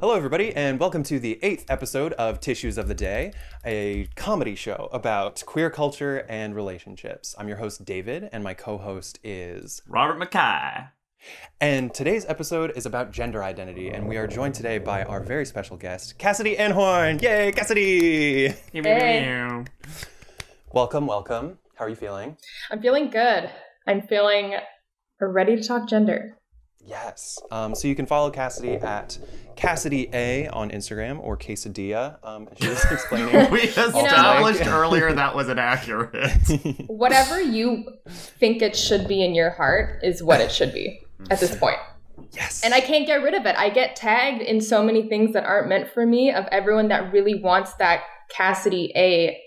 Hello, everybody, and welcome to the eighth episode of Tissues of the Day, a comedy show about queer culture and relationships. I'm your host, David, and my co host is. Robert Mackie. And today's episode is about gender identity, and we are joined today by our very special guest, Cassidy Anhorn. Yay, Cassidy! Hey. Welcome, welcome. How are you feeling? I'm feeling good. I'm feeling ready to talk gender. Yes. Um, so you can follow Cassidy at Cassidy A on Instagram or Quesadilla. Um, she was explaining. We established earlier that was inaccurate. Whatever you think it should be in your heart is what it should be at this point. yes. And I can't get rid of it. I get tagged in so many things that aren't meant for me of everyone that really wants that Cassidy A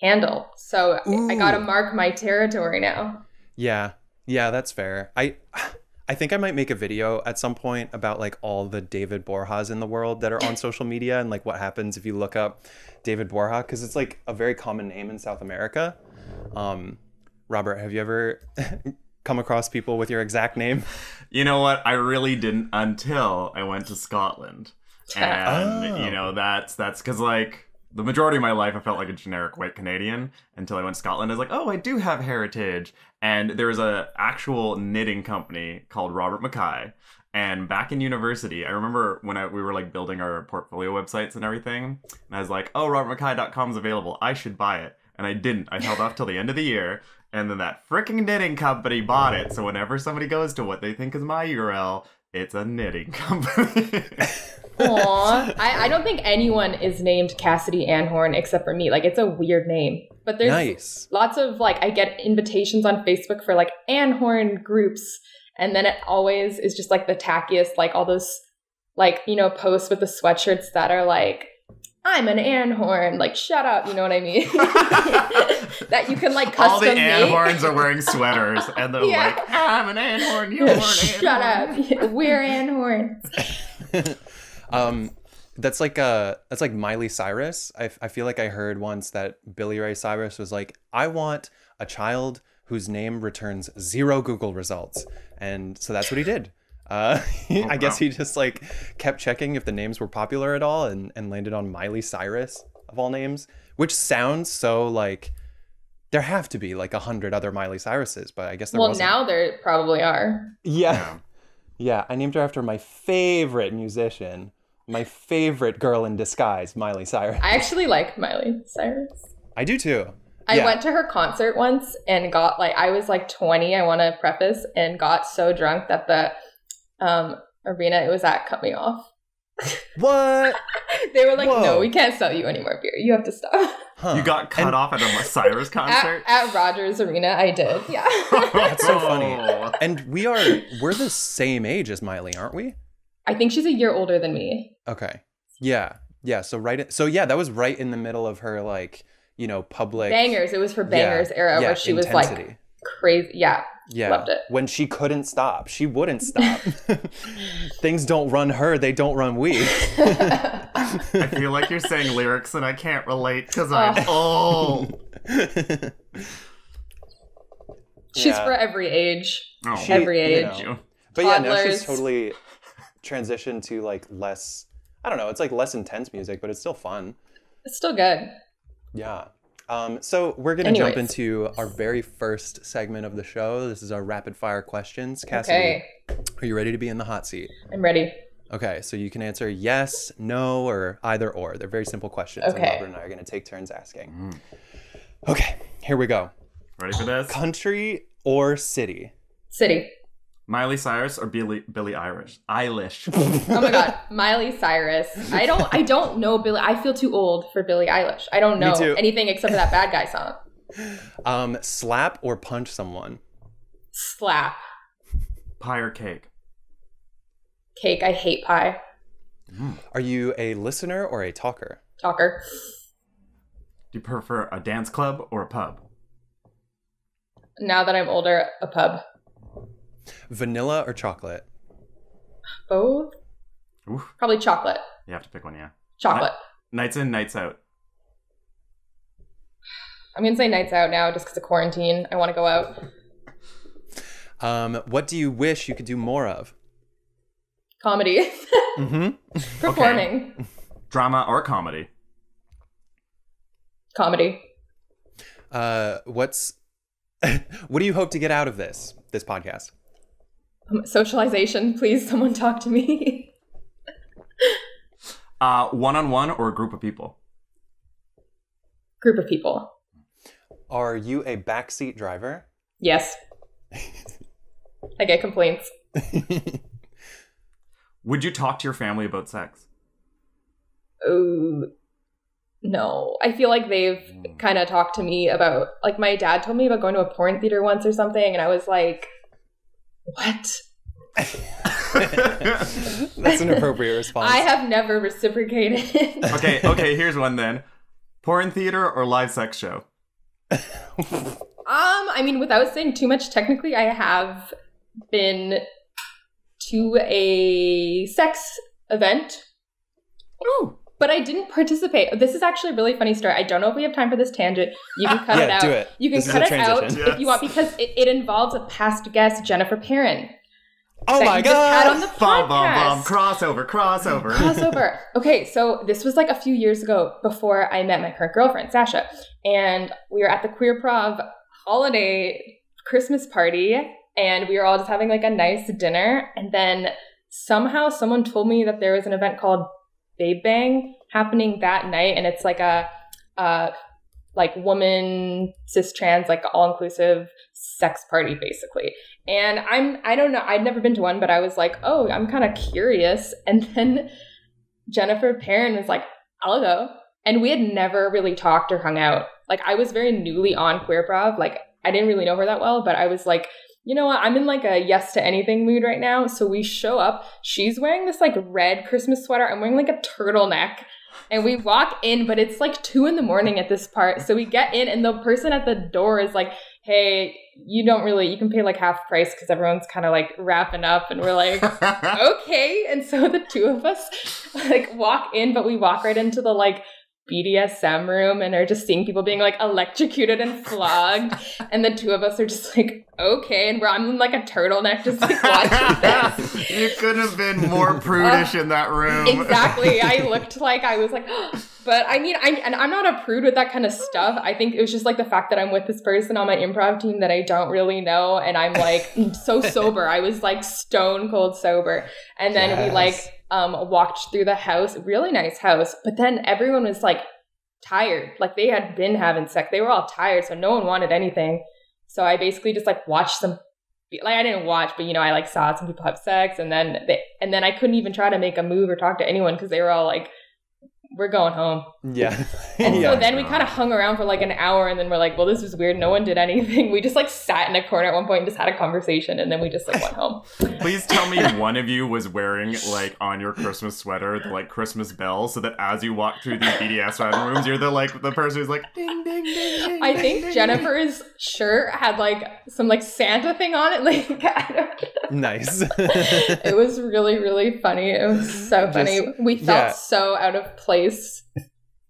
handle. So I gotta mark my territory now. Yeah, yeah, that's fair. I I think I might make a video at some point about like all the David Borjas in the world that are on social media and like what happens if you look up David Borja because it's like a very common name in South America. Um, Robert, have you ever come across people with your exact name? you know what? I really didn't until I went to Scotland. And Oh. you know, that's that's because like the majority of my life I felt like a generic white Canadian until I went to Scotland. I was like, oh, I do have heritage. And there's a actual knitting company called Robert Mackie. And back in university, I remember when I, we were like building our portfolio websites and everything, and I was like, oh, robertmackie.com is available. I should buy it. And I didn't. I held off till the end of the year. And then that freaking knitting company bought it. So whenever somebody goes to what they think is my URL, it's a knitting company. Aw. I, I don't think anyone is named Cassidy Anhorn except for me. Like it's a weird name. But there's nice. lots of like I get invitations on Facebook for like Anhorn groups, and then it always is just like the tackiest, like all those like you know posts with the sweatshirts that are like I'm an Anhorn, like shut up, you know what I mean? that you can like custom All the. Anhorns are wearing sweaters, and they're Yeah. like, "I'm an Anhorn, you're an Anhorn." Shut up, we're Anhorns. Um, that's like uh that's like Miley Cyrus. I, I feel like I heard once that Billy Ray Cyrus was like, I want a child whose name returns zero Google results, and so that's what he did. Uh, I guess wow. he just like kept checking if the names were popular at all, and and landed on Miley Cyrus of all names, which sounds so like there have to be like a hundred other Miley Cyruses, but I guess there Well, wasn't. now there probably are. yeah. Yeah. Yeah, I named her after my favorite musician, my favorite girl in disguise, Miley Cyrus. I actually like Miley Cyrus. I do too. I Yeah. went to her concert once and got like I was like 20, I want to preface, and got so drunk that the um arena it was at cut me off. What? They were like, Whoa. "No, we can't sell you any more beer. You have to stop." Huh. You got cut And off at a Cyrus concert. At, at Rogers Arena, I did. Yeah. That's so funny. Oh. And we are we're the same age as Miley, aren't we? I think she's a year older than me. Okay. Yeah. Yeah. So right. in- So yeah, that was right in the middle of her like you know public Bangerz. It was her Yeah, Bangerz era yeah, where she was like crazy. Yeah. yeah loved it. when she couldn't stop, she wouldn't stop. Things don't run her; they don't run we. I feel like you're saying lyrics and I can't relate because I'm oh. old. She's Yeah. for every age. Oh, She- every you age. know. you. But yeah, now she's totally transitioned to like less. I don't know. It's like less intense music, but it's still fun. It's still good. Yeah. Um, so we're gonna jump into our very first segment of the show. This is our rapid fire questions. Cassidy, Okay. are you ready to be in the hot seat? I'm ready. Okay, so you can answer yes, no, or either or. They're very simple questions. And Okay. Robert and I are gonna take turns asking. Okay, here we go. Ready for this? Country or city? City. Miley Cyrus or Billie Billie Irish? Eilish. Oh my god, Miley Cyrus. I don't I don't know Billie I feel too old for Billie Eilish. I don't know anything except for that bad guy song. Um, slap or punch someone? Slap. Pie or cake? Cake. I hate pie. Are you a listener or a talker? Talker. Do you prefer a dance club or a pub? Now that I'm older, a pub. Vanilla or chocolate? Both? Oof. Probably chocolate. You have to pick one, yeah. Chocolate. Nights in, nights out. I'm gonna say nights out now just because of quarantine. I want to go out. Um, what do you wish you could do more of? Comedy. Mm-hmm. Performing. Drama or comedy? Comedy. Uh, what's what do you hope to get out of this this podcast? Um, socialization. Please, someone talk to me. Uh, one-on-one or a group of people? Group of people. Are you a backseat driver? Yes. I get complaints. Would you talk to your family about sex? Oh, no. I feel like they've kind of talked to me about, like, my dad told me about going to a porn theater once or something, and I was like, what? That's an appropriate response. I have never reciprocated. okay, okay, here's one then. Porn theater or live sex show? Um, I mean, without saying too much, technically, I have been to a sex event, Ooh. But I didn't participate. This is actually a really funny story. I don't know if we have time for this tangent. You can cut Yeah, it out. do it. You can This is cut a it out transition. if you want because it, it involves a past guest, Jennifer Perrin. oh my you had god! on the Bum, bum, bum. podcast. Crossover, crossover. crossover. Okay, so this was like a few years ago before I met my current girlfriend, Sasha. And we were at the Queer Prov holiday Christmas party, and we were all just having like a nice dinner. And then somehow someone told me that there was an event called Babe Bang happening that night, and it's like a uh like woman cis trans like all inclusive sex party basically. And i'm i don't know i'd never been to one but i was like oh i'm kind of curious. And then jennifer perrin was like i'll go. And we had never really talked or hung out. Like i was very newly on queer prov. Like i didn't really know her that well but i was like you know what i'm in like a yes to anything mood right now so we show up she's wearing this like red christmas sweater i'm wearing like a turtleneck and we walk in, but it's like two in the morning at this part. So we get in, and the person at the door is like, "Hey, you don't really, you can pay like half price because everyone's kind of like wrapping up." And we're like, "Okay." And so the two of us like walk in, but we walk right into the like BDSM room and are just seeing people being like electrocuted and flogged. and the two of us are just like, "Okay." And we're I'm like a turtleneck, just like watching this. you could have been more prudish in that room. exactly. I looked like I was like, but I mean, I and I'm not a prude with that kind of stuff. I think it was just like the fact that I'm with this person on my improv team that I don't really know, and I'm like so sober. I was like stone cold sober, and then we like um walked through the house, really nice house, but then everyone was like tired, like they had been having sex. They were all tired, so no one wanted anything. So I basically just like watched some like I didn't watch, but you know, I like saw some people have sex, and then they, and then I couldn't even try to make a move or talk to anyone because they were all like, "We're going home." Yeah. And yeah. so then we kind of hung around for like an hour, and then we're like, "Well, this was weird. No one did anything." We just like sat in a corner at one point and just had a conversation, and then we just like went home. Please tell me one of you was wearing like on your Christmas sweater the like Christmas bell, so that as you walk through the BDSM rooms, you're the like the person who's like ding ding ding. ding I think ding, Jennifer's shirt had like some like Santa thing on it. Like I don't nice. it was really really funny. It was so funny. Just- we felt yeah. so out of place.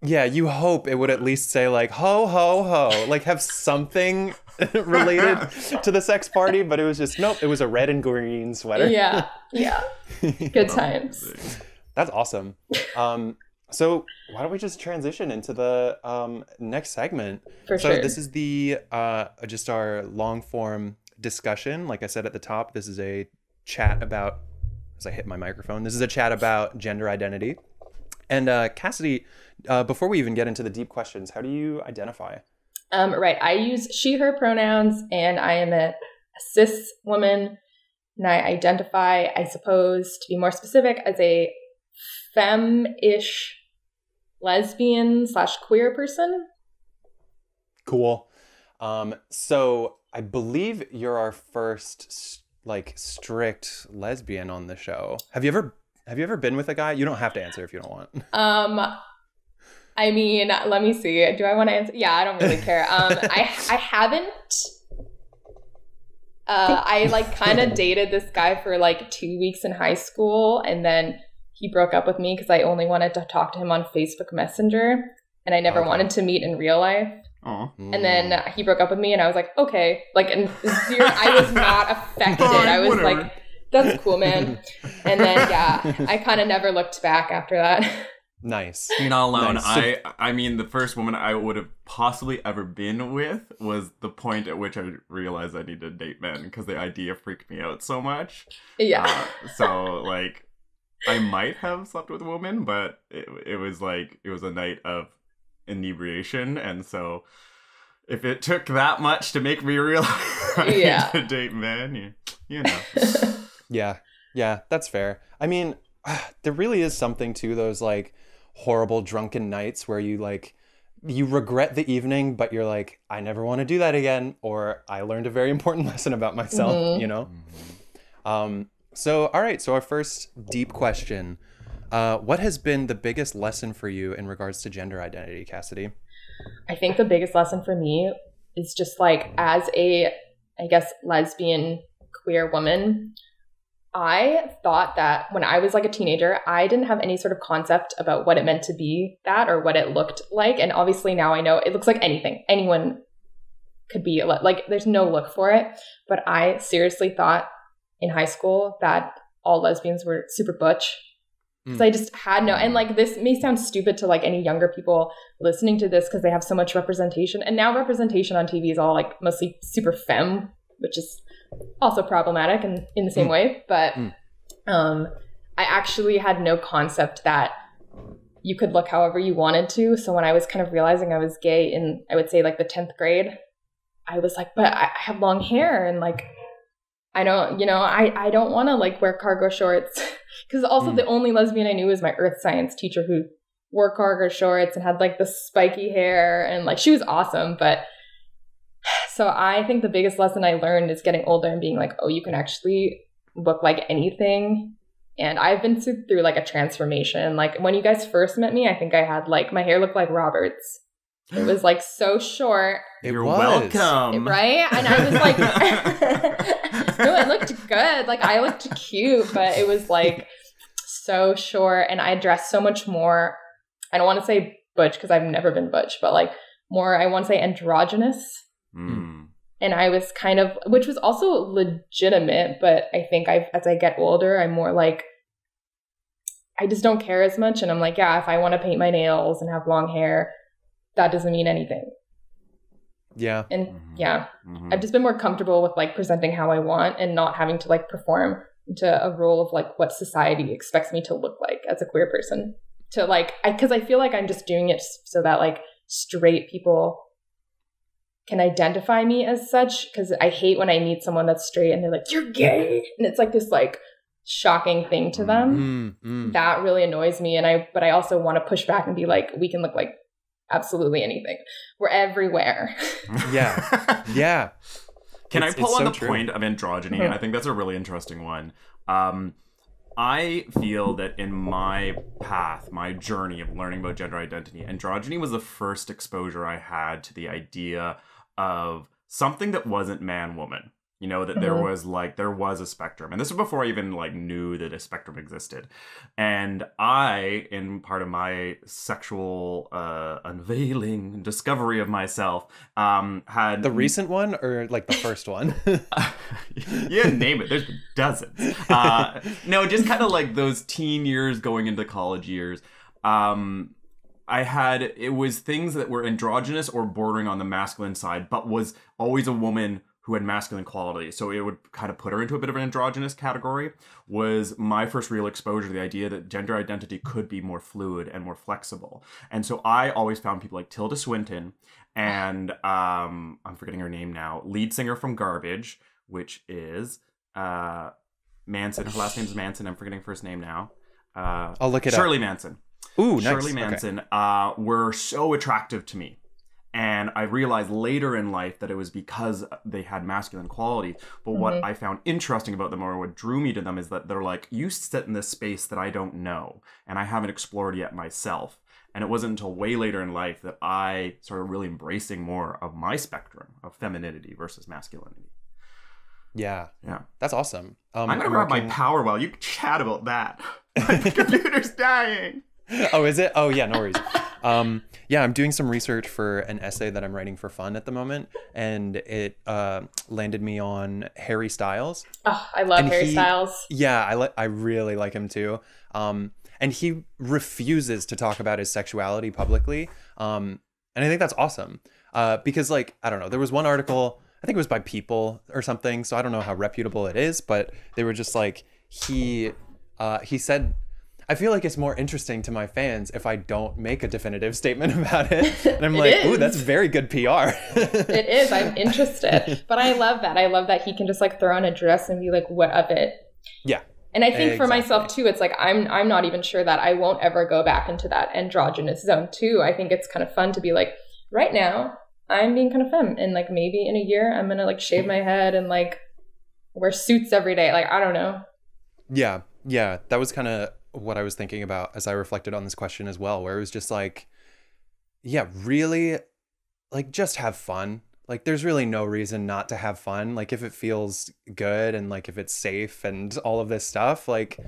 yeah, you hope it would at least say like ho ho ho, like have something related to the sex party, but it was just nope. It was a red and green sweater. Yeah, yeah. Good times. That's awesome. Um, so why don't we just transition into the um, next segment? For so sure. this is the uh, just our long form discussion. Like I said at the top, this is a chat about. As I hit my microphone, this is a chat about gender identity. And uh, Cassidy, uh, before we even get into the deep questions, how do you identify? Um, right. I use she, her pronouns, and I am a, a cis woman. And I identify, I suppose, to be more specific, as a femme ish lesbian slash queer person. Cool. Um, so I believe you're our first like strict lesbian on the show. Have you ever have you ever been with a guy? You don't have to answer if you don't want. Um, I mean, let me see. Do I want to answer? Yeah, I don't really care. Um, I I haven't. Uh, I like kind of dated this guy for like two weeks in high school, and then he broke up with me because I only wanted to talk to him on Facebook Messenger, and I never Okay. wanted to meet in real life. Aw. And then he broke up with me, and I was like, okay, like, and zero. I was not affected. I was whatever. like, that's cool, man. And then yeah, I kind of never looked back after that. Nice. You're not alone. Nice. I I mean the first woman I would have possibly ever been with was the point at which I realized I needed to date men because the idea freaked me out so much. Yeah. Uh, so like I might have slept with a woman, but it, it was like it was a night of inebriation and so if it took that much to make me realize Yeah. to date men, you, you know. Yeah. Yeah, that's fair. I mean, there really is something to those like horrible drunken nights where you like you regret the evening, but you're like, I never want to do that again, or I learned a very important lesson about myself, Mhm. you know? Um, so, all right. So, our first deep question uh, What has been the biggest lesson for you in regards to gender identity, Cassidy? I think the biggest lesson for me is just like as a I guess lesbian queer woman, I thought that when I was like a teenager, I didn't have any sort of concept about what it meant to be that or what it looked like. And obviously now I know it looks like anything. Anyone could be like there's no look for it. But I seriously thought in high school that all lesbians were super butch. Because Mm. I just had no, and like this may sound stupid to like any younger people listening to this because they have so much representation. And now representation on TV is all like mostly super femme, which is also problematic in, in the same Mm. way. But Mm. um, I actually had no concept that you could look however you wanted to. So when I was kind of realizing I was gay in, I would say like the 10th grade, I was like, but I have long hair and like, I don't, you know, I, I don't want to like wear cargo shorts. Because also Mm. the only lesbian I knew was my earth science teacher who wore cargo shorts and had like the spiky hair and like she was awesome. But so I think the biggest lesson I learned is getting older and being like, oh, you can actually look like anything. And I've been through, through like a transformation. Like when you guys first met me, I think I had like my hair looked like Robert's. It was like so short, It You're was. welcome. right? And I was like, no, it looked good. Like I looked cute, but it was like so short. And I dressed so much more. I don't want to say butch because I've never been butch, but like more, I want to say androgynous Mm. and I was kind of, which was also legitimate, but I think I, as I get older, I'm more like, I just don't care as much, and I'm like, yeah, if I want to paint my nails and have long hair, that doesn't mean anything. Yeah. And Mhm. yeah, Mhm. I've just been more comfortable with like presenting how I want and not having to like perform into a role of like what society expects me to look like as a queer person. To like, I because I feel like I'm just doing it so that like straight people can identify me as such. Because I hate when I meet someone that's straight and they're like, "You're gay," and it's like this like shocking thing to them. Mm, mm. That really annoys me, and I but I also want to push back and be like, we can look like absolutely anything. We're everywhere. Yeah. Yeah. Can It's- I pull on so the true. point of androgyny? Mhm. I think that's a really interesting one. Um, I feel that in my path, my journey of learning about gender identity, androgyny was the first exposure I had to the idea of something that wasn't man woman. You know, that there Mhm. was like, there was a spectrum. And this was before I even like knew that a spectrum existed. And I, in part of my sexual uh, unveiling, discovery of myself, um, had The recent one or like the first one? yeah, name it. There's dozens. Uh, no, just kind of like those teen years going into college years. Um, I had it was things that were androgynous or bordering on the masculine side, but was always a woman who had masculine qualities. So it would kind of put her into a bit of an androgynous category. Was my first real exposure to the idea that gender identity could be more fluid and more flexible. And so I always found people like Tilda Swinton and um, I'm forgetting her name now, lead singer from Garbage, which is uh, Manson. Her last name is Manson. I'm forgetting first name now. Uh, I'll look it Shirley Manson. up. Ooh, nice. Shirley Okay. Manson uh, were so attractive to me. And I realized later in life that it was because they had masculine qualities. But what Mhm. I found interesting about them, or what drew me to them, is that they're like, you sit in this space that I don't know, and I haven't explored yet myself. And it wasn't until way later in life that I started really embracing more of my spectrum of femininity versus masculinity. Yeah. Yeah. That's awesome. Um, I'm gonna grab my power while you chat about that. My computer's dying. oh, is it? Oh, yeah, no worries. um, yeah, I'm doing some research for an essay that I'm writing for fun at the moment, and it uh, landed me on Harry Styles. Oh, I love And Harry he- Styles. Yeah, I li- I really like him too. Um, and he refuses to talk about his sexuality publicly. Um, and I think that's awesome. Uh, because like I don't know, there was one article I think it was by People or something, so I don't know how reputable it is, but they were just like he uh, he said. I feel like it's more interesting to my fans if I don't make a definitive statement about it. And I'm like, ooh, that's very good PR. It is. I'm interested. but I love that. I love that he can just like throw on a dress and be like, what of it? yeah. And I think for myself too, it's like I'm I'm not even sure that I won't ever go back into that androgynous zone too. I think it's kind of fun to be like, right now, I'm being kind of femme. And like maybe in a year I'm gonna like shave my head and like wear suits every day. Like, I don't know. Yeah, yeah, that was kind of what I was thinking about as I reflected on this question as well, where it was just like, yeah, really, like just have fun. Like, there's really no reason not to have fun. Like, if it feels good and like if it's safe and all of this stuff, like,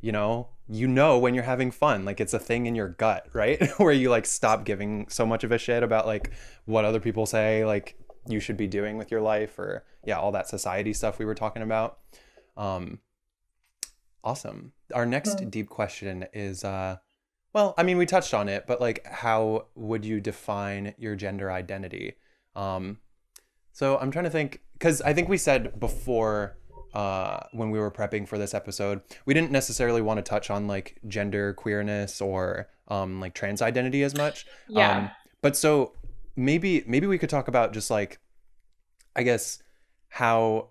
you know, you know when you're having fun. Like, it's a thing in your gut, right? where you like stop giving so much of a shit about like what other people say, like you should be doing with your life or yeah, all that society stuff we were talking about. Um, Awesome. Our next Hmm. deep question is uh well, I mean we touched on it, but like how would you define your gender identity? Um so I'm trying to think cuz I think we said before uh when we were prepping for this episode, we didn't necessarily want to touch on like gender queerness or um like trans identity as much. Yeah. Um, but so maybe maybe we could talk about just like I guess how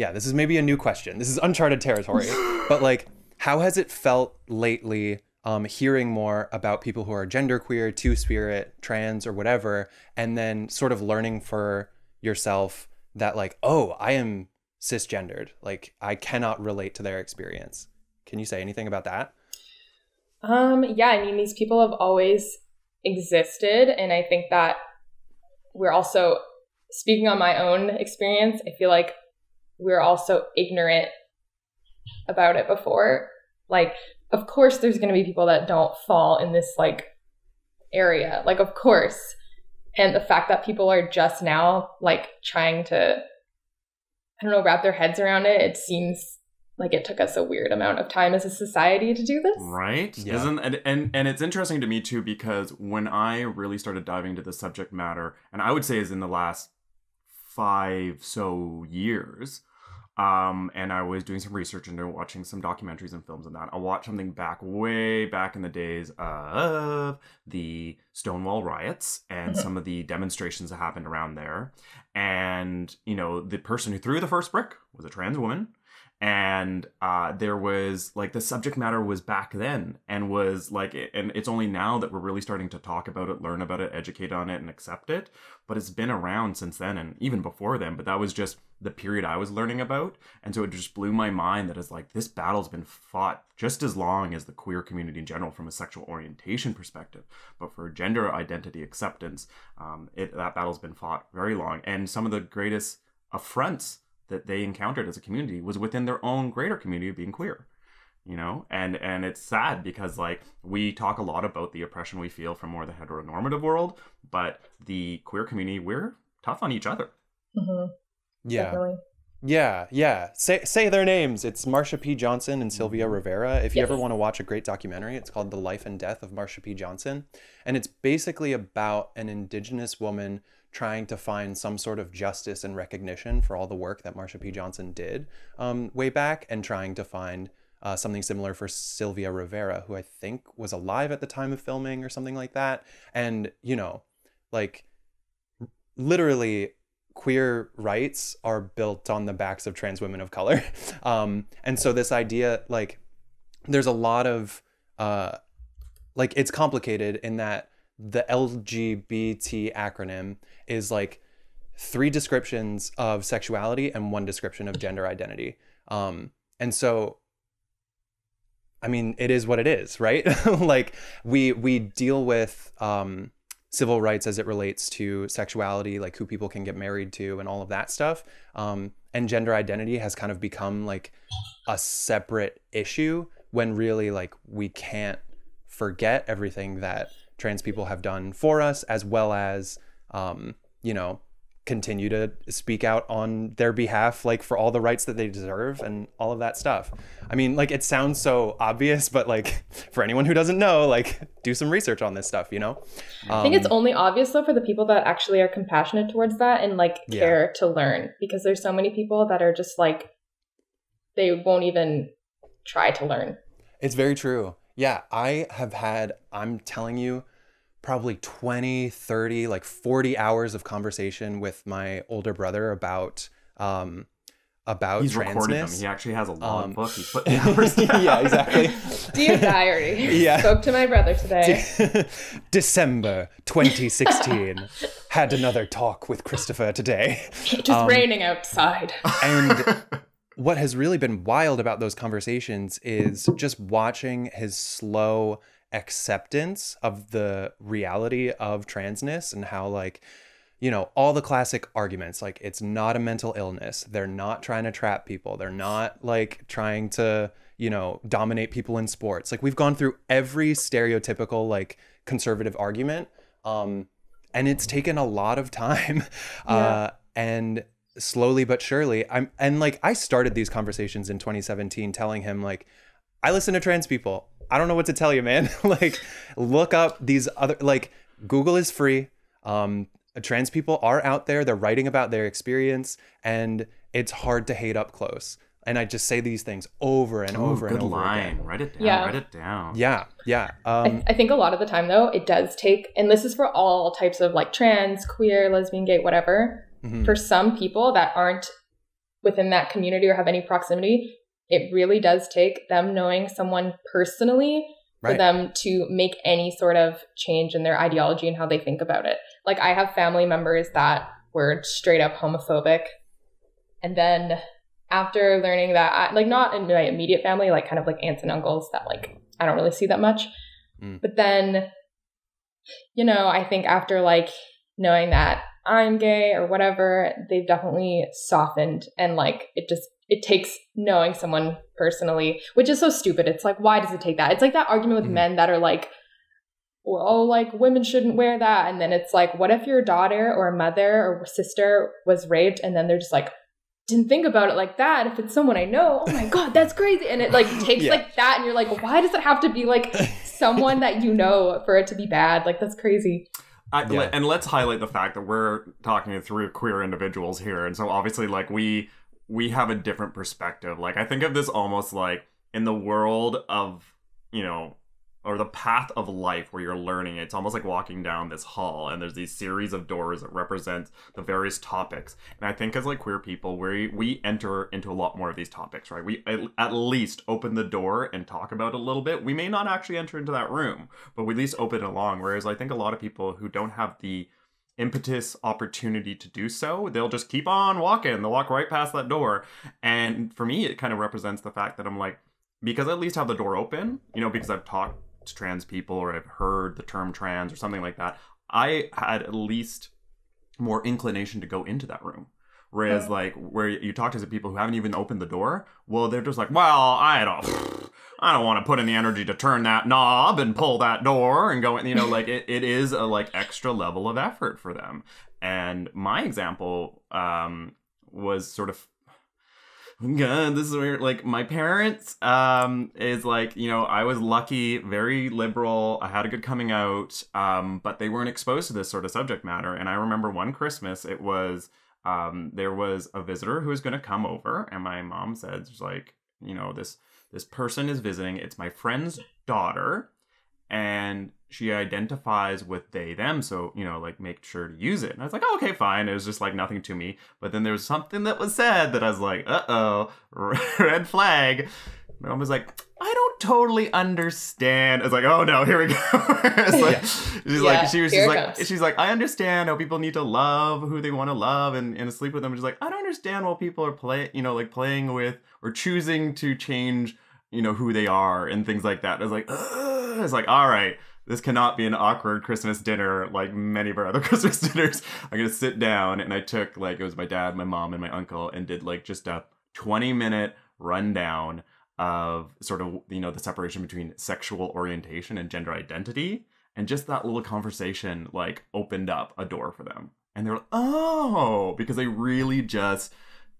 yeah, this is maybe a new question. This is uncharted territory. but like how has it felt lately um hearing more about people who are genderqueer, two-spirit, trans or whatever and then sort of learning for yourself that like, oh, I am cisgendered. Like I cannot relate to their experience. Can you say anything about that? Um, yeah, I mean, these people have always existed, and I think that we're also speaking on my own experience. I feel like we're also ignorant about it before. Like, of course, there's going to be people that don't fall in this like area, like, of course. And the fact that people are just now like trying to, I don't know, wrap their heads around it, it seems like it took us a weird amount of time as a society to do this. Right? Yeah. Isn't and, and and it's interesting to me too because when I really started diving into the subject matter, and I would say is in the last five so years, um, and I was doing some research into watching some documentaries and films and that. I watched something back way back in the days of the Stonewall riots and Mhm. some of the demonstrations that happened around there. And, you know, the person who threw the first brick was a trans woman and uh, there was like the subject matter was back then and was like and it's only now that we're really starting to talk about it learn about it educate on it and accept it but it's been around since then and even before then but that was just the period i was learning about and so it just blew my mind that it's like this battle's been fought just as long as the queer community in general from a sexual orientation perspective but for gender identity acceptance um, it, that battle's been fought very long and some of the greatest affronts that they encountered as a community was within their own greater community of being queer you know and and it's sad because like we talk a lot about the oppression we feel from more the heteronormative world but the queer community we're tough on each other mm-hmm. Yeah. Definitely. Yeah, yeah. Say say their names. It's Marsha P. Johnson and Sylvia Rivera. If you Yes. ever want to watch a great documentary, it's called The Life and Death of Marsha P. Johnson. And it's basically about an indigenous woman trying to find some sort of justice and recognition for all the work that Marsha P. Johnson did um, way back and trying to find uh, something similar for Sylvia Rivera, who I think was alive at the time of filming or something like that. And, you know, like literally queer rights are built on the backs of trans women of color um, and so this idea like there's a lot of uh, like it's complicated in that the lgbt acronym is like three descriptions of sexuality and one description of gender identity um, and so i mean it is what it is right like we we deal with um, civil rights as it relates to sexuality, like who people can get married to and all of that stuff. Um, and gender identity has kind of become like a separate issue when really like we can't forget everything that trans people have done for us, as well as, um, you know, continue to speak out on their behalf, like for all the rights that they deserve and all of that stuff. I mean, like it sounds so obvious, but like for anyone who doesn't know, like do some research on this stuff, you know? I think it's only obvious though for the people that actually are compassionate towards that and like Yeah. care to learn because there's so many people that are just like they won't even try to learn. It's very true. Yeah, I have had, I'm telling you, probably 20, 30, like 40 hours of conversation with my older brother about um about He's recorded them. He actually has a Um, logbook. He put the hours down. yeah, exactly. Dear diary, Yeah. spoke to my brother today. December 2016. Had another talk with Christopher today. It was Um, raining outside. And what has really been wild about those conversations is just watching his slow acceptance of the reality of transness and how like you know all the classic arguments like it's not a mental illness. They're not trying to trap people. They're not like trying to you know dominate people in sports. Like we've gone through every stereotypical like conservative argument um and it's taken a lot of time uh and slowly but surely i'm and like i started these conversations in 2017 telling him like i listen to trans people i don't know what to tell you man like look up these other like google is free um trans people are out there they're writing about their experience and it's hard to hate up close and i just say these things over and Ooh, over good and over line. again Write it down. Yeah. Write it down. yeah yeah um I, I think a lot of the time though, it does take, and this is for all types of like trans, queer, lesbian, gay, whatever. mhm. For some people that aren't within that community or have any proximity, it really does take them knowing someone personally for Right. them to make any sort of change in their ideology and how they think about it. Like I have family members that were straight up homophobic. And then after learning that, I, like not in my immediate family, like kind of like aunts and uncles that like I don't really see that much. Mm. But then, you know, I think after like knowing that I'm gay or whatever, they've definitely softened and like it just it takes knowing someone personally, which is so stupid. It's like why does it take that? It's like that argument with Mhm. men that are like well, like women shouldn't wear that. And then it's like, what if your daughter or mother or sister was raped and then they're just like, didn't think about it like that. If it's someone I know, oh my God, that's crazy. And it like takes Yeah. like that. And you're like, why does it have to be like someone that you know for it to be bad? Like, that's crazy. I, Yeah. And let's highlight the fact that we're talking to three queer individuals here, and so obviously, like we we have a different perspective. Like I think of this almost like in the world of you know, or the path of life where you're learning. It's almost like walking down this hall, and there's these series of doors that represent the various topics. And I think as like queer people, we we enter into a lot more of these topics, right? We at, least open the door and talk about a little bit. We may not actually enter into that room, but we at least open it along. Whereas I think a lot of people who don't have the impetus opportunity to do so they'll just keep on walking. They'll walk right past that door. And for me it kind of represents the fact that i'm like because I at least have the door open you know because i've talked to trans people or i've heard the term trans or something like that i had at least more inclination to go into that room. Whereas like where you talk to some people who haven't even opened the door well they're just like well i don't I don't want to put in the energy to turn that knob and pull that door and go in, you know, like it, it is a like extra level of effort for them. And my example um was sort of God, this is weird. Like my parents, um, is like you know I was lucky, very liberal. I had a good coming out, um, but they weren't exposed to this sort of subject matter. And I remember one Christmas, it was um, there was a visitor who was going to come over, and my mom said, "Just like you know this this person is visiting. It's my friend's daughter, and she identifies with they them. So you know, like make sure to use it." And I was like, oh, "Okay, fine." It was just like nothing to me. But then there was something that was said that I was like, "Uh oh, red flag." My mom was like, I don't totally understand. It's like, oh no, here we go. it's like, Yeah. She's Yeah, like, she was here just like, comes. she's like, I understand how people need to love who they want to love and, and sleep with them. She's like, I don't understand why people are play, you know, like playing with or choosing to change, you know, who they are and things like that. It's like, Ugh. I was like, all right, this cannot be an awkward Christmas dinner like many of our other Christmas dinners. I'm gonna sit down and I took like it was my dad, my mom, and my uncle and did like just a 20 minute rundown of sort of you know the separation between sexual orientation and gender identity. And just that little conversation like opened up a door for them. And they're like oh! Because they really just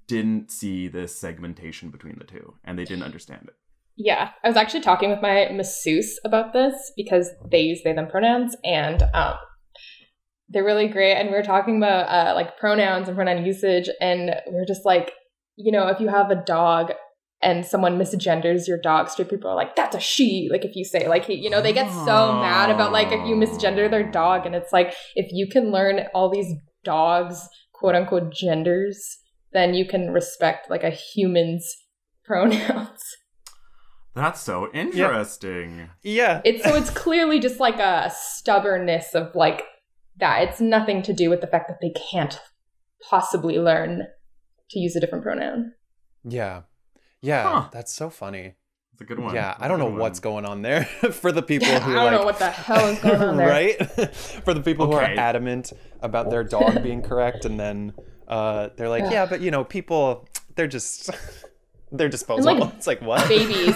didn't see this segmentation between the two. And they didn't understand it. Yeah, I was actually talking with my masseuse about this because they use they them pronouns. And um, they're really great. And we were talking about uh, like pronouns and pronoun usage, and we're just like, you know, if you have a dog and someone misgenders your dog, straight people are like, "That's a she." Like if you say like he, you know, they get so mad about like if you misgender their dog, and it's like if you can learn all these dogs quote unquote genders, then you can respect like a human's pronouns. that's so interesting Yeah. It's so it's clearly just like a stubbornness of like that. It's nothing to do with the fact that they can't possibly learn to use a different pronoun. Yeah. Yeah. Huh. That's so funny. it's a good one Yeah. That's I a don't know good what's going on there for the people Yeah, who I don't like know what the hell is going on there. right? For the people who are adamant about their dog being correct and then uh, they're like, Ugh. yeah, but you know, people they're just they're disposable. like, it's like what? Babies.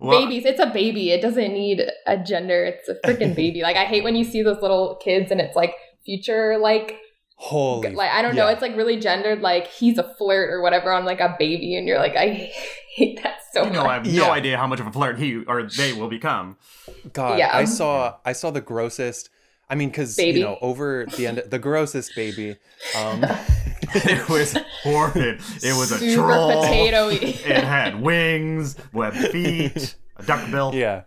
Well, Babies. It's a baby. It doesn't need a gender. It's a freaking baby. Like I hate when you see those little kids and it's like future like Holy like I don't know, it's like really gendered like he's a flirt or whatever on like a baby and you're like I hate that so you know, much. I have Yeah. no idea how much of a flirt he or they will become. God, Yeah. I saw I saw the grossest. I mean, because you know, over the end, the grossest baby. Um, it was horrid. It was a Super troll. potato-y. It had wings, webbed feet, a duck bill. yeah,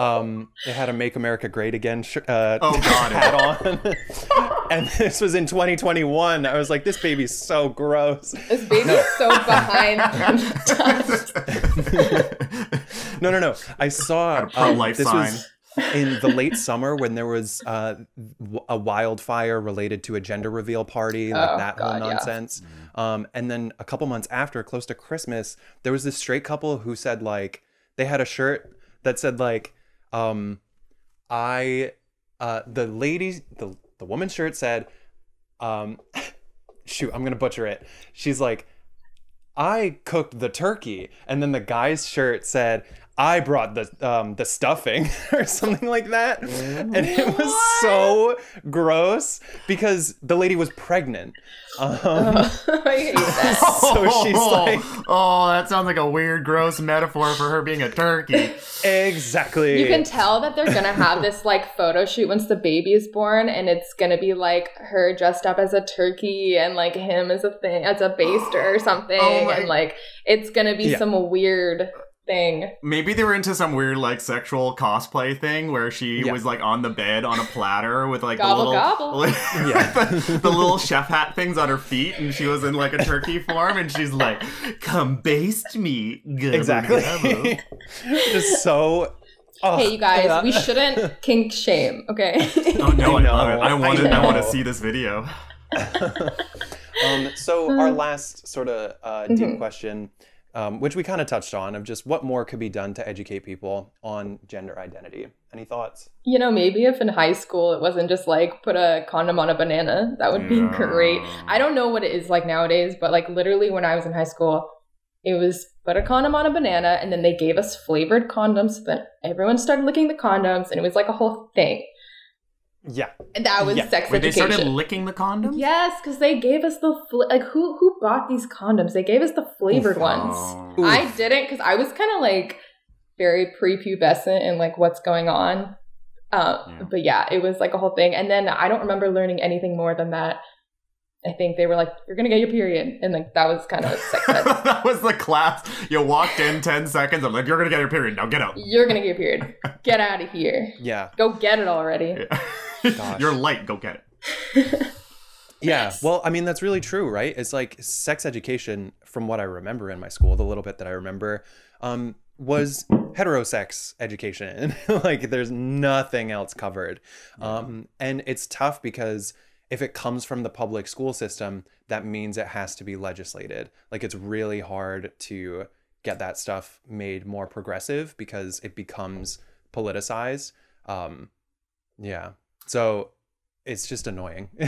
um, it had a "Make America Great Again" sh- uh, Oh, God. hat on, and this was in 2021. I was like, this baby's so gross. This baby's so behind times. No, no, no. I saw Got a pro-life this sign. was in the late summer when there was uh, w- a wildfire related to a gender reveal party, like Oh, that whole God, yeah. nonsense. Um, and then a couple months after, close to Christmas, there was this straight couple who said like they had a shirt that said like, um, I, uh, the lady, the the woman's shirt said, um, shoot, I'm gonna butcher it. She's like, I cooked the turkey, and then the guy's shirt said, "I brought the um, the stuffing" or something like that, and it was so gross because the lady was pregnant. Um, I hate that. so she's like, oh, that sounds like a weird, gross metaphor for her being a turkey. exactly. You can tell that they're gonna have this like photo shoot once the baby is born, and it's gonna be like her dressed up as a turkey and like him as a thing as a baster or something, Oh my- and like it's gonna be Yeah. some weird thing. Maybe they were into some weird, like, sexual cosplay thing where she Yeah. was like on the bed on a platter with like Gobble, the little, gobble. Yeah. the, the little chef hat things on her feet, and she was in like a turkey form, and she's like, "Come baste me." Gobble, exactly. gobble." Just so. oh, Hey, you guys, yeah. we shouldn't kink shame, okay? Oh no, I, I know. love it. I wanted, I, I want to see this video. Um, so our last sort of uh, deep Mhm. question, um, which we kind of touched on, of just what more could be done to educate people on gender identity. Any thoughts? you know, maybe if in high school it wasn't just like put a condom on a banana, that would be Yeah. great. I don't know what it is like nowadays, but like literally when I was in high school, it was put a condom on a banana and then they gave us flavored condoms. So then everyone started licking the condoms and it was like a whole thing. Yeah. And that was Yeah. sex Wait, they started licking the condoms. yes, because they gave us the fl- like who who bought these condoms? They gave us the flavored ones. Oh. Ooh. I didn't because I was kind of like very prepubescent and like what's going on. Um, Yeah. But yeah, it was like a whole thing. And then I don't remember learning anything more than that. I think they were like, "You're gonna get your period," and like that was kind of sex ed. that was the class. You walked in ten seconds. I'm like, "You're gonna get your period now. Get out." You're gonna get your period. Get out of here. Yeah. Go get it already. Gosh. You're light. Go get it. Yeah. Well, I mean, that's really true, right? It's like sex education, from what I remember in my school, the little bit that I remember, um, was heterosex education. like, there's nothing else covered. Um, and it's tough because if it comes from the public school system, that means it has to be legislated. Like, it's really hard to get that stuff made more progressive because it becomes politicized. Um, yeah. So it's just annoying.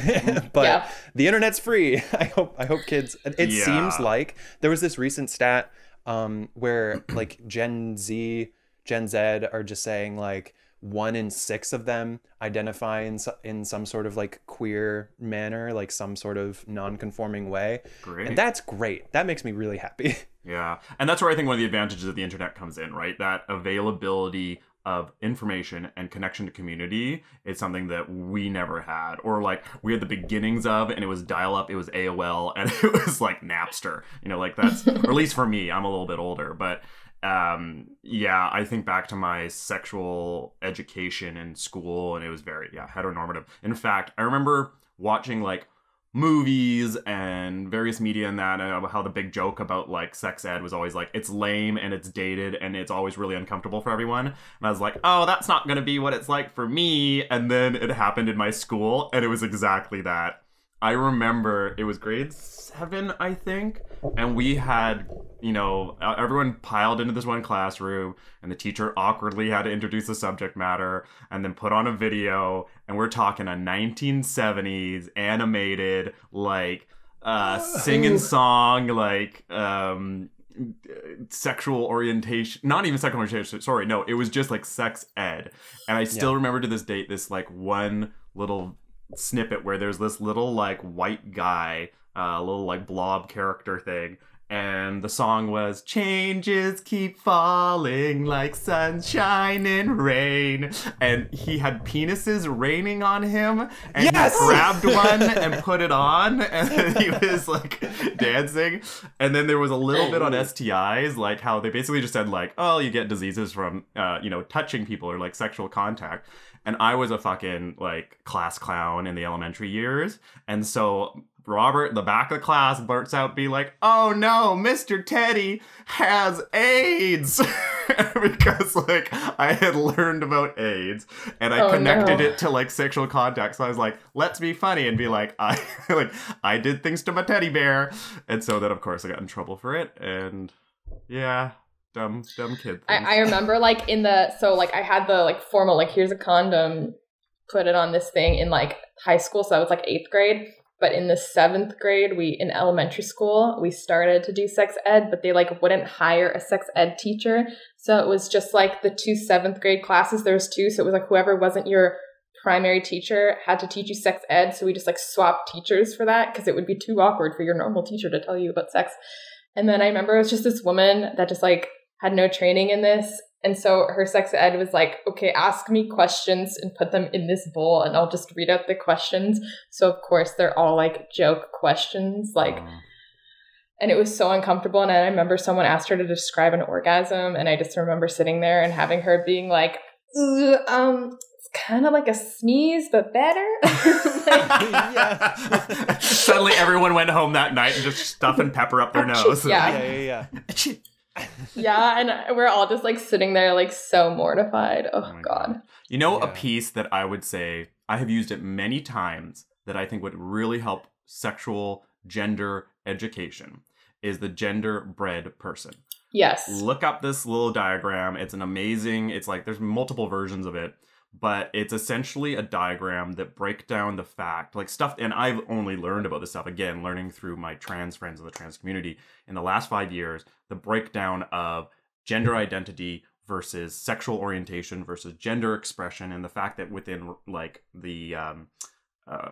but Yeah. the internet's free. I hope I hope kids it Yeah. seems like there was this recent stat um, where like Gen Z, Gen Z are just saying like one in six of them identify in, in some sort of like queer manner, like some sort of non-conforming way. Great. And that's great. That makes me really happy. Yeah. And that's where I think one of the advantages of the internet comes in, right? That availability of information and connection to community is something that we never had. Or like we had the beginnings of and it was dial up, it was AOL, and it was like Napster. You know, like that's or at least for me, I'm a little bit older, but um yeah i think back to my sexual education in school and it was very yeah heteronormative in fact i remember watching like movies and various media and that and how the big joke about like sex ed was always like it's lame and it's dated and it's always really uncomfortable for everyone. And i was like oh that's not going to be what it's like for me. And then it happened in my school and it was exactly that i remember it was grade seven i think and we had you know everyone piled into this one classroom and the teacher awkwardly had to introduce the subject matter and then put on a video and we're talking a 1970s animated like uh singing song like um sexual orientation not even sexual orientation sorry no it was just like sex ed and i still Yeah. remember to this date this like one little snippet where there's this little like white guy uh, little like blob character thing and the song was changes keep falling like sunshine and rain and he had penises raining on him and Yes! he grabbed one and put it on and he was like dancing and then there was a little bit on stis like how they basically just said like oh you get diseases from uh, you know touching people or like sexual contact and I was a fucking like class clown in the elementary years. And so Robert, in the back of the class, blurts out, be like, "Oh no, Mr. Teddy has AIDS," because like I had learned about AIDS and I Oh, connected no. it to like sexual contact. So I was like, "Let's be funny and be like, I like I did things to my teddy bear," and so then of course I got in trouble for it. And yeah, dumb dumb kid. I. I remember like in the so like I had the like formal like here's a condom, put it on this thing in like high school, so I was like eighth grade. But in the seventh grade, we in elementary school we started to do sex ed, but they like wouldn't hire a sex ed teacher, so it was just like the two seventh grade classes. There was two, so it was like whoever wasn't your primary teacher had to teach you sex ed. So we just like swapped teachers for that because it would be too awkward for your normal teacher to tell you about sex. And then I remember it was just this woman that just like had no training in this. And so her sex ed was like, okay, ask me questions and put them in this bowl and I'll just read out the questions. So of course they're all like joke questions, like Oh. and it was so uncomfortable. And I remember someone asked her to describe an orgasm, and I just remember sitting there and having her being like, um, kind of like a sneeze, but better. Like, Suddenly, everyone went home that night and just stuffing pepper up their nose. Yeah. yeah, yeah, yeah. Yeah, and we're all just like sitting there, like so mortified. Oh, Oh my God. You know, a piece that I would say I have used it many times that I think would really help sexual gender education is the genderbread person. Yes. Look up this little diagram. It's an amazing, it's like there's multiple versions of it, but it's essentially a diagram that break down the fact, like stuff, and I've only learned about this stuff again, learning through my trans friends in the trans community in the last five years, the breakdown of gender identity versus sexual orientation versus gender expression, and the fact that within like the um, uh,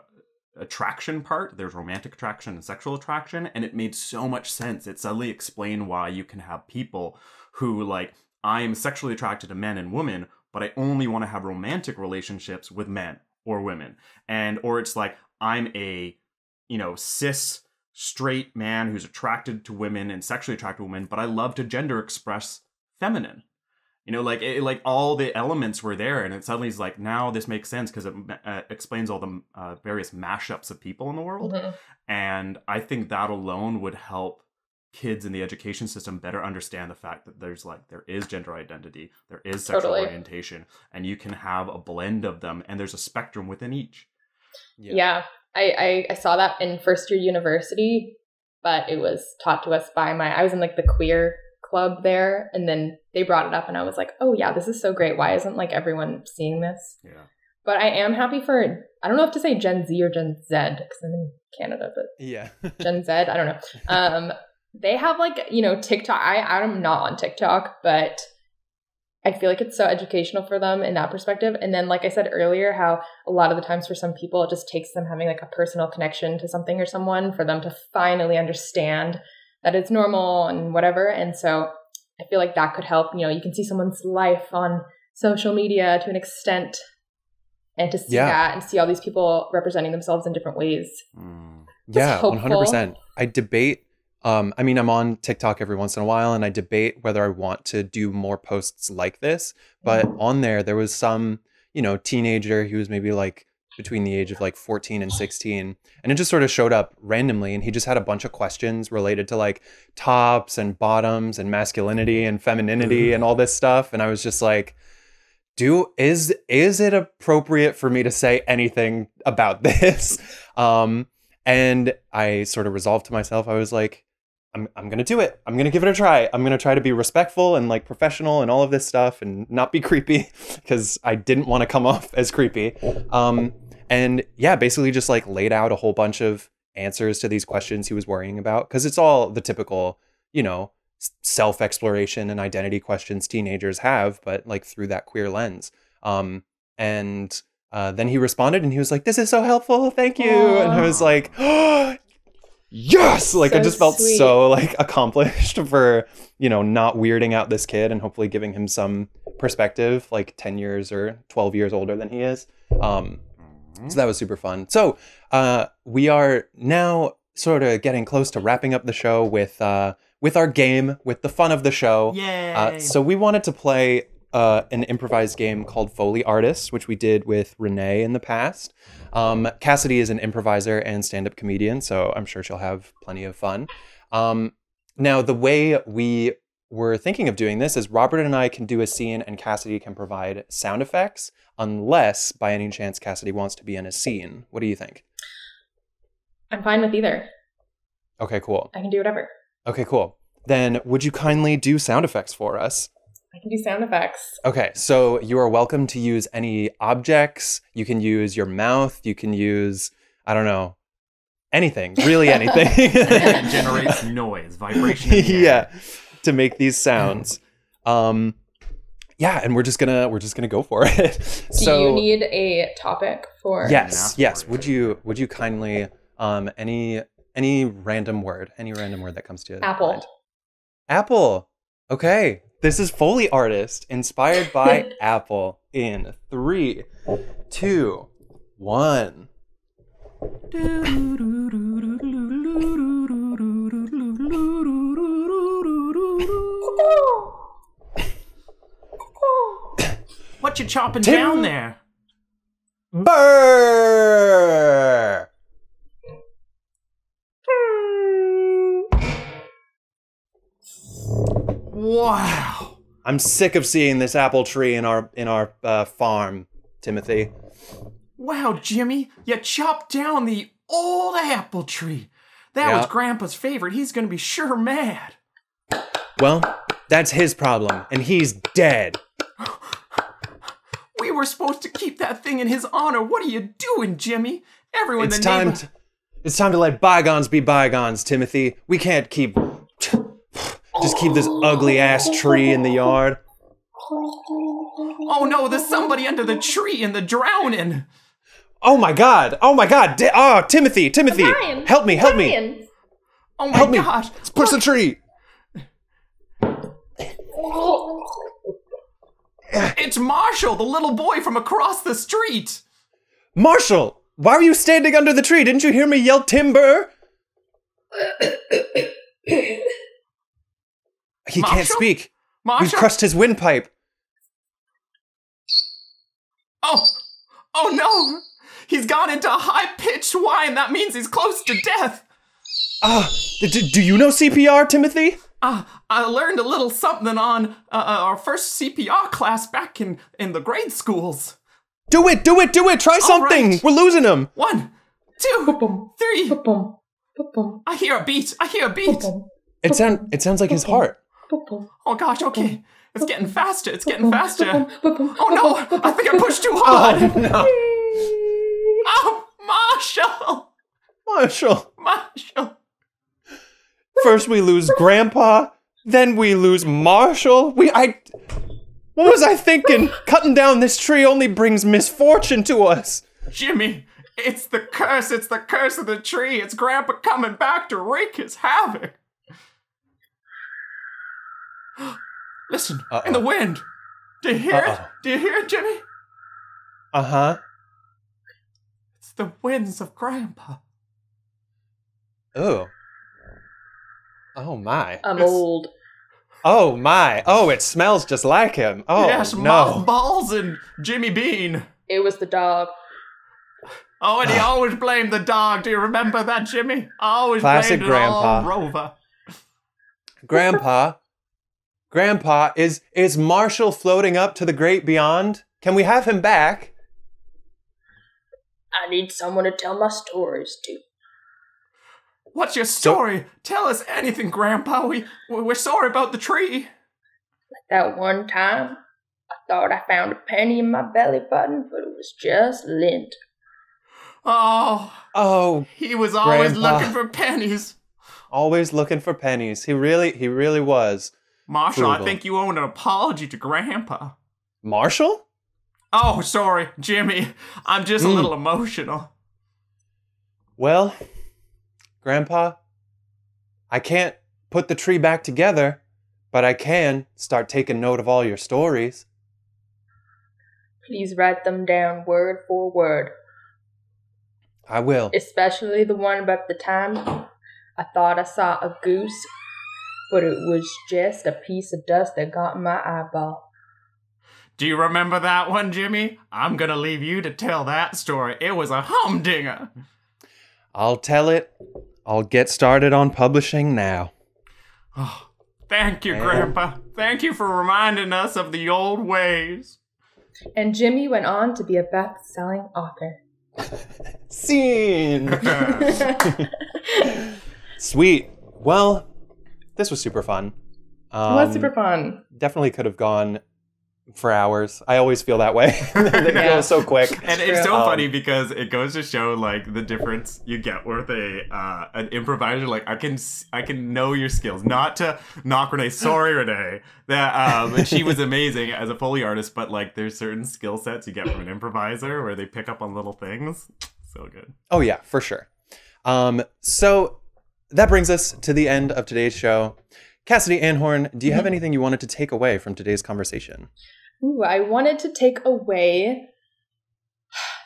attraction part, there's romantic attraction and sexual attraction, and it made so much sense. It suddenly explained why you can have people who like I'm sexually attracted to men and women, but I only want to have romantic relationships with men or women, and or it's like I'm a you know cis straight man who's attracted to women and sexually attracted to women, but I love to gender express feminine. You know, like it, like all the elements were there, and it suddenly is like now this makes sense because it uh, explains all the uh, various mashups of people in the world, Mhm. and I think that alone would help kids in the education system better understand the fact that there's like there is gender identity, there is sexual Totally. orientation, and you can have a blend of them, and there's a spectrum within each. Yeah. I, I, I saw that in first year university, but it was taught to us by my, I was in like the queer club there, and then they brought it up, and I was like, oh yeah, this is so great. Why isn't like everyone seeing this? Yeah. But I am happy for, I don't know if to say Gen Z or Gen Z, because I'm in Canada, but Yeah. Gen Z, I don't know. Um, they have like you know TikTok. I I'm not on TikTok, but I feel like it's so educational for them in that perspective. And then, like I said earlier, how a lot of the times for some people, it just takes them having like a personal connection to something or someone for them to finally understand that it's normal and whatever. And so I feel like that could help. You know, you can see someone's life on social media to an extent and to see Yeah. that and see all these people representing themselves in different ways. Mm. Yeah, one hundred percent. I debate. Um, I mean, I'm on TikTok every once in a while, and I debate whether I want to do more posts like this. But on there, there was some, you know, teenager who was maybe like between the age of like 14 and 16, and it just sort of showed up randomly, and he just had a bunch of questions related to like tops and bottoms and masculinity and femininity and all this stuff, and I was just like. Do is is it appropriate for me to say anything about this? Um, and I sort of resolved to myself, I was like, I'm, I'm going to do it. I'm going to give it a try. I'm going to try to be respectful and like professional and all of this stuff and not be creepy because I didn't want to come off as creepy. Um, and yeah, basically just like laid out a whole bunch of answers to these questions he was worrying about because it's all the typical, you know, self exploration and identity questions teenagers have, but like through that queer lens. Um, and uh, then he responded and he was like, This is so helpful. Thank you. And I was like, Yes. Like I just felt sweet. so like accomplished for, you know, not weirding out this kid and hopefully giving him some perspective, like 10 years or 12 years older than he is. Um, so that was super fun. So uh, we are now sort of getting close to wrapping up the show with uh, with our game, with the fun of the show. Yay! Uh, so we wanted to play uh, an improvised game called Foley Artist, which we did with Renee in the past. Um, Cassidy is an improviser and stand-up comedian, so I'm sure she'll have plenty of fun. Um, now, the way we were thinking of doing this is Robert and I can do a scene, and Cassidy can provide sound effects, unless by any chance Cassidy wants to be in a scene. What do you think? I'm fine with either. Okay, cool. I can do whatever. Okay, cool. Then would you kindly do sound effects for us? I can do sound effects. Okay, so you are welcome to use any objects. You can use your mouth. You can use, I don't know, anything, really anything. it generates noise, vibration. in the air. yeah, to make these sounds. Um, yeah, and we're just gonna we're just gonna go for it. Do so you need a topic for? yes, yes. Would you would you kindly um any any random word, any random word that comes to Apple. mind? Apple. Okay. This is Foley Artist, inspired by Apple. In three, two, one. What you chopping Tim- down there? Burr! Wow. I'm sick of seeing this apple tree in our in our uh, farm, Timothy. Wow, Jimmy, you chopped down the old apple tree. That Yeah. was Grandpa's favorite. He's gonna be sure mad. Well, that's his problem, and he's dead. We were supposed to keep that thing in his honor. What are you doing, Jimmy? Everyone It's in the time. neighbor- To, it's time to let bygones be bygones, Timothy. We can't keep just keep this ugly ass tree in the yard. Oh no, there's somebody under the tree and the drowning. Oh my god! Oh my god! Di- oh, Timothy! Timothy! Ryan, Help me! Help me! Oh my Help me! gosh. Push the tree! It's Marshall, the little boy from across the street. Marshall! Why were you standing under the tree? Didn't you hear me yell timber? he can't Marshall? speak. We've crushed his windpipe. Oh, oh no! He's gone into a high-pitched whine. That means he's close to death. Ah, d- do you know CPR, Timothy? Uh, I learned a little something on uh, uh, our first CPR class back in, in the grade schools. Do it, do it, do it! Try something! right. We're losing him! One, two, Boom, three. boom, boom, I hear a beat. I hear a beat. boom, It sound it sounds like his heart. boom. Oh gosh, okay. It's getting faster. It's getting faster. Oh Oh no! I think I pushed too hard. Oh no. Oh, Marshall! Marshall! Marshall! First we lose Grandpa, then we lose Marshall. We I What was I thinking? Cutting down this tree only brings misfortune to us. Jimmy, it's the curse. It's the curse of the tree. It's Grandpa coming back to wreak his havoc. Listen, Uh-oh. in the wind. Do you hear it? Uh-oh. Do you hear it, Jimmy? Uh-huh. It's the winds of Grandpa. Oh. Oh my. I'm It's- old. Oh my. Oh, it smells just like him. Oh yes, no. mothballs and Jimmy Bean. It was the dog. Oh, and he ah. always blamed the dog. Do you remember that, Jimmy? Always Classic blamed it all on Grandpa. Rover. Grandpa. Grandpa, is is Marshall floating up to the great beyond? Can we have him back? I need someone to tell my stories to. What's your story? Tell us anything, Grandpa. We we're sorry about the tree. That one time, I thought I found a penny in my belly button, but it was just lint. Oh, Oh, he was always Grandpa. looking for pennies. always looking for pennies. He really he really was. Marshall, I think you owe an apology to Grandpa. Marshall? Oh, sorry, Jimmy. I'm just a Mm. little emotional. Well, Grandpa, I can't put the tree back together, but I can start taking note of all your stories. Please write them down word for word, I will. especially the one about the time I thought I saw a goose, but it was just a piece of dust that got in my eyeball. Do you remember that one, Jimmy? I'm gonna leave you to tell that story. It was a humdinger. I'll tell it. I'll get started on publishing now. Oh, thank you, Man. Grandpa. Thank you for reminding us of the old ways. And Jimmy went on to be a best selling author. Scene. Sweet. Well, this was super fun. Um, it was super fun. Definitely could have gone for hours. I always feel that way. it Yeah. goes so quick. And it's so Um, funny because it goes to show like the difference you get with a uh, an improviser. Like I can I can know your skills. Not to knock Renee. Sorry, Renee. That um she was amazing as a foley artist, but like there's certain skill sets you get from an improviser where they pick up on little things. So good. Oh yeah, for sure. Um, so that brings us to the end of today's show. Cassidy Anhorn, do you have Mhm. anything you wanted to take away from today's conversation? Ooh, I wanted to take away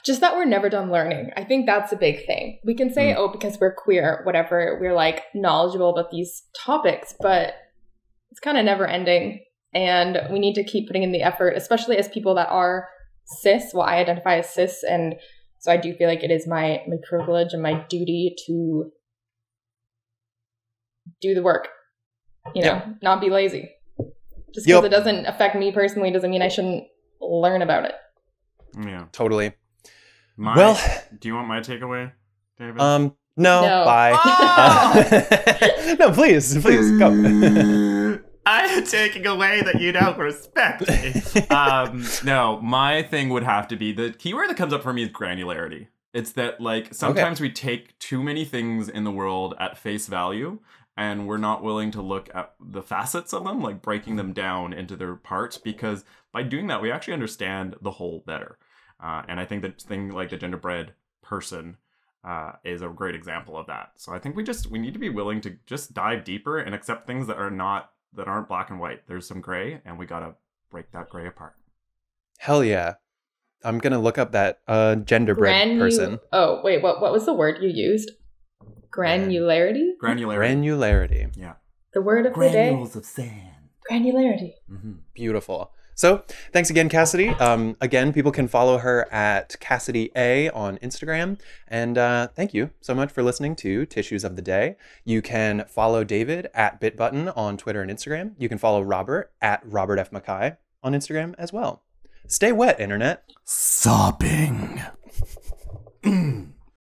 just that we're never done learning. I think that's a big thing. We can say, Mm. oh, because we're queer, whatever, we're like knowledgeable about these topics, but it's kind of never ending. And we need to keep putting in the effort, especially as people that are cis. Well, I identify as cis, and so I do feel like it is my my privilege and my duty to do the work. You know, not be lazy. Just because Yep. it doesn't affect me personally doesn't mean I shouldn't learn about it. Yeah. Totally. My, Well, do you want my takeaway, David? um, no, No. bye. Oh! No, please, please go. I am taking away that you don't respect me. um, no, my thing would have to be the keyword that comes up for me is granularity. It's that like sometimes we take too many things in the world at face value and we're not willing to look at the facets of them, like breaking them down into their parts, because by doing that, we actually understand the whole better. Uh, and I think that thing like the genderbread person uh, is a great example of that. So I think we just we need to be willing to just dive deeper and accept things that are not that aren't black and white. There's some gray, and we gotta break that gray apart. Hell yeah. I'm gonna look up that uh genderbread Granu- person. Oh, wait, what what was the word you used? Granularity? Granularity. Granularity. yeah. The word of the day? Granules of sand. Granularity. Mm-hmm. Beautiful. So thanks again, Cassidy. Um, again, people can follow her at Cassidy A on Instagram. And uh, thank you so much for listening to Tissues of the Day. You can follow David at Bitbutton on Twitter and Instagram. You can follow Robert at Robert F. Mackie on Instagram as well. Stay wet, internet. Sopping.